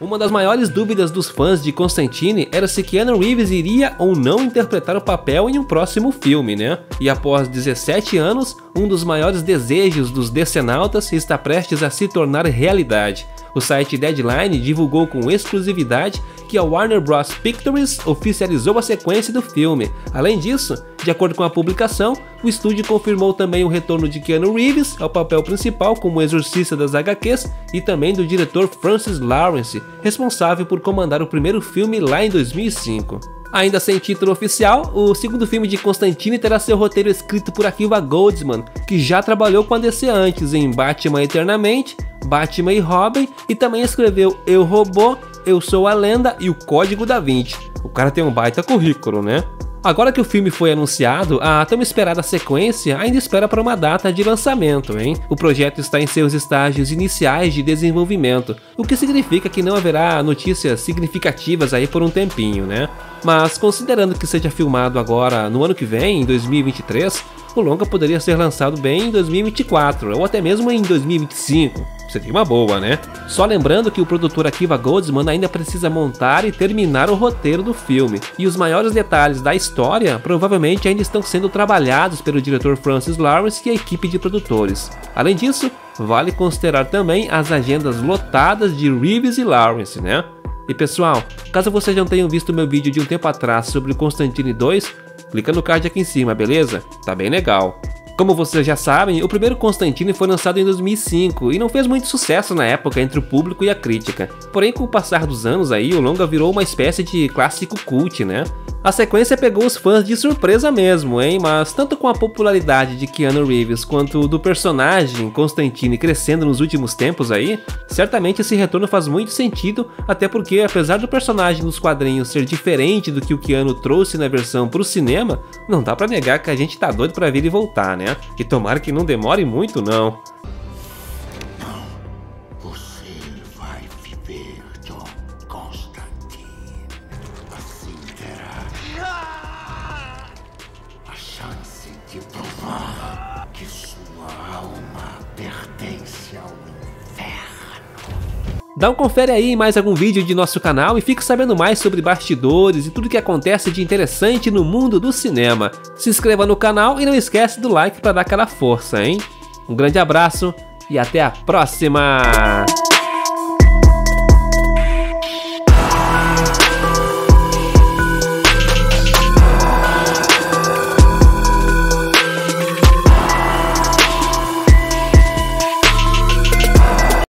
Uma das maiores dúvidas dos fãs de Constantine era se Keanu Reeves iria ou não interpretar o papel em um próximo filme, né? E após 17 anos, um dos maiores desejos dos decenautas está prestes a se tornar realidade. O site Deadline divulgou com exclusividade que a Warner Bros. Pictures oficializou a sequência do filme. Além disso, de acordo com a publicação, o estúdio confirmou também o retorno de Keanu Reeves ao papel principal como exorcista das HQs e também do diretor Francis Lawrence, responsável por comandar o primeiro filme lá em 2005. Ainda sem título oficial, o segundo filme de Constantine terá seu roteiro escrito por Akiva Goldsman, que já trabalhou com a DC antes em Batman Eternamente, Batman e Robin e também escreveu Eu Robô, Eu Sou a Lenda e O Código da Vinci. O cara tem um baita currículo, né? Agora que o filme foi anunciado, a tão esperada sequência ainda espera para uma data de lançamento, hein? O projeto está em seus estágios iniciais de desenvolvimento, o que significa que não haverá notícias significativas aí por um tempinho, né? Mas considerando que seja filmado agora no ano que vem, em 2023, o longa poderia ser lançado bem em 2024 ou até mesmo em 2025 seria uma boa, né? Só lembrando que o produtor Akiva Goldsman ainda precisa montar e terminar o roteiro do filme, e os maiores detalhes da história provavelmente ainda estão sendo trabalhados pelo diretor Francis Lawrence e a equipe de produtores. Além disso, vale considerar também as agendas lotadas de Reeves e Lawrence, né? E pessoal, caso vocês não tenham visto meu vídeo de um tempo atrás sobre Constantine 2, clica no card aqui em cima, beleza? Tá bem legal. Como vocês já sabem, o primeiro Constantine foi lançado em 2005 e não fez muito sucesso na época entre o público e a crítica. Porém, com o passar dos anos aí, o longa virou uma espécie de clássico cult, né? A sequência pegou os fãs de surpresa mesmo, hein? Mas tanto com a popularidade de Keanu Reeves quanto do personagem Constantine crescendo nos últimos tempos aí, certamente esse retorno faz muito sentido, até porque apesar do personagem nos quadrinhos ser diferente do que o Keanu trouxe na versão pro cinema, não dá para negar que a gente tá doido para ver ele voltar, né? E tomara que não demore muito não. Dá um confere aí em mais algum vídeo de nosso canal e fique sabendo mais sobre bastidores e tudo que acontece de interessante no mundo do cinema. Se inscreva no canal e não esquece do like para dar aquela força, hein? Um grande abraço e até a próxima!